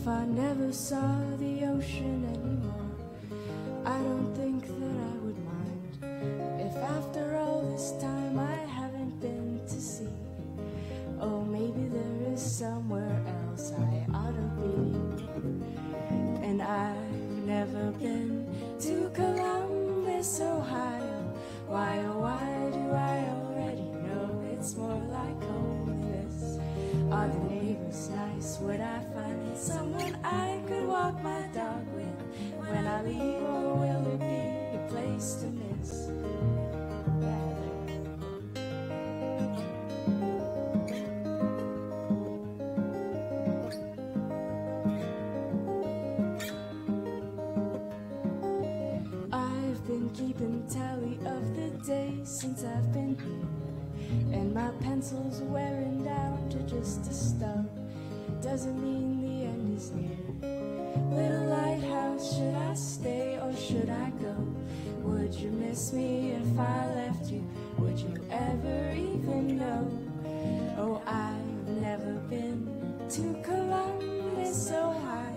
If I never saw the ocean anymore, I don't think that I would mind. If after all this time I haven't been to sea, oh, maybe there is somewhere else I ought to be. And I've never been to Columbus, Ohio. Why, oh, why do I already know it's more like home than this? Neighbors nice? Would I find someone I could walk my dog with when I leave, or will it be a place to miss? I've been keeping tally of the days since I've been here, and my pencil's wearing down to just a stub. Doesn't mean the end is near. Little lighthouse, should I stay or should I go? Would you miss me if I left you? Would you ever even know? Oh, I've never been to Columbus, Ohio.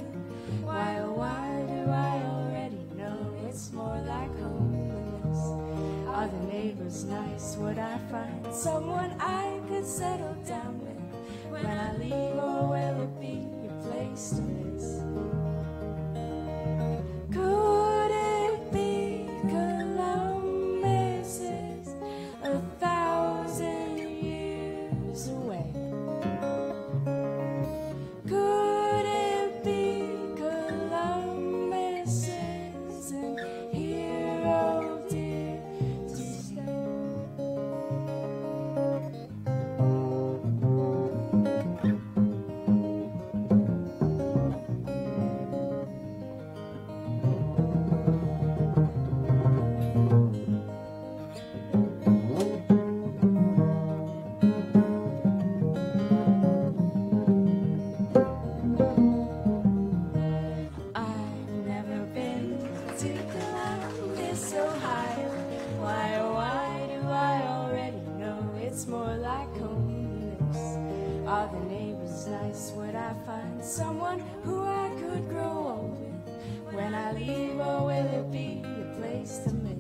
Why, oh, why do I already know it's more like home than this? Are the neighbors nice? Would I find someone I could settle Are the neighbors nice? Would I find someone who I could grow old with when I leave, or will it be a place to miss?